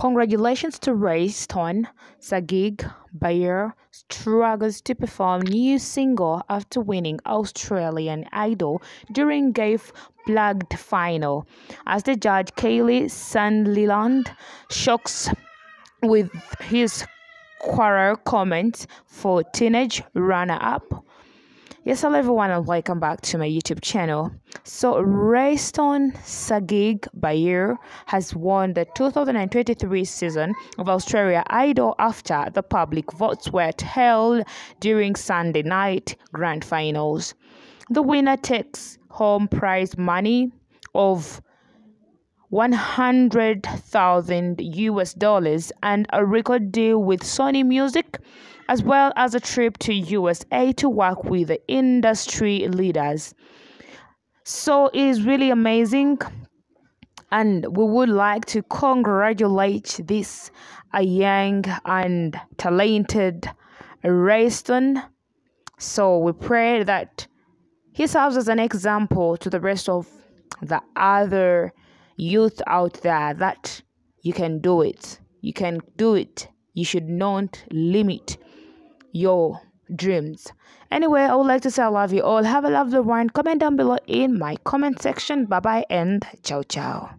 Congratulations to Rayston Sagig Bayer struggles to perform new single after winning Australian Idol during gay-plugged final as the judge Kyle Sandilands shocks with his quarrel comments for teenage runner-up. Yes, hello everyone and welcome back to my YouTube channel. So, Rayston Sagig Bayer has won the 2023 season of Australia Idol after the public votes were held during Sunday night grand finals. The winner takes home prize money of 100,000 US dollars and a record deal with Sony Music as well as a trip to USA to work with the industry leaders. So it is really amazing and we would like to congratulate this a young and talented Royston. So we pray that he serves as an example to the rest of the other youth out there that you can do it. You can do it. You should not limit your dreams. Anyway, I would like to say I love you all. Have a lovely one. Comment down below in my comment section. Bye bye and ciao ciao.